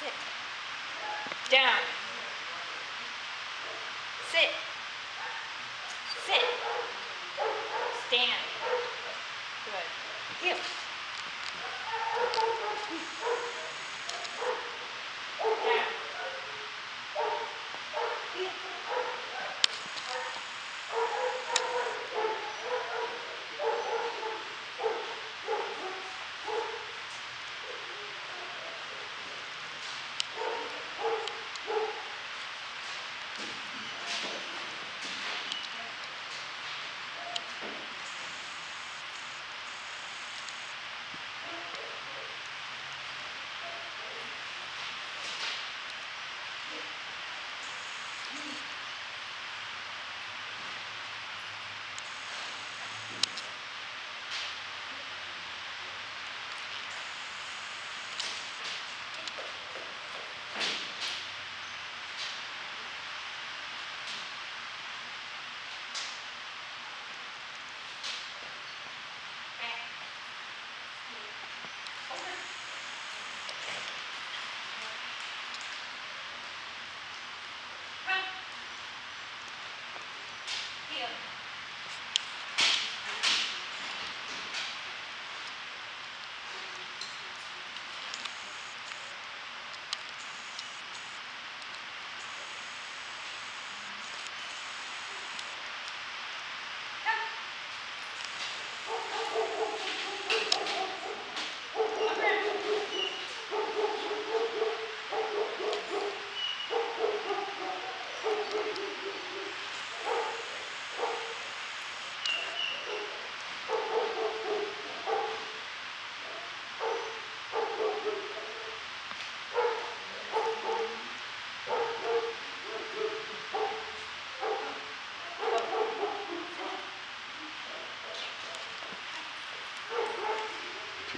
Sit. Down. Sit. Sit. Stand. Good. Heel.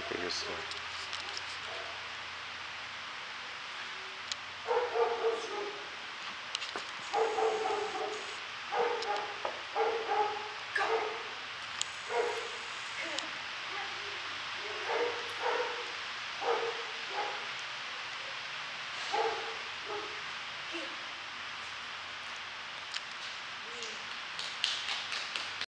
Keeping your still.